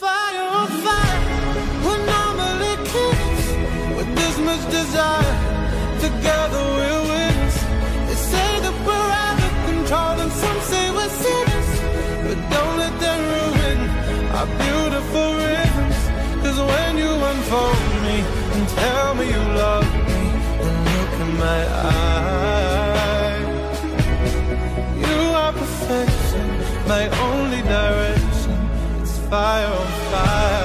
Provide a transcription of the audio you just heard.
Fire on fire, we're normally kids with this much desire. Together we're winners. They say that we're out of control, and some say we're sinners. But don't let them ruin our beautiful rhythms. Cause when you unfold me and tell me you love me, and look in my eyes, you are perfection, my only direction. Fire on fire.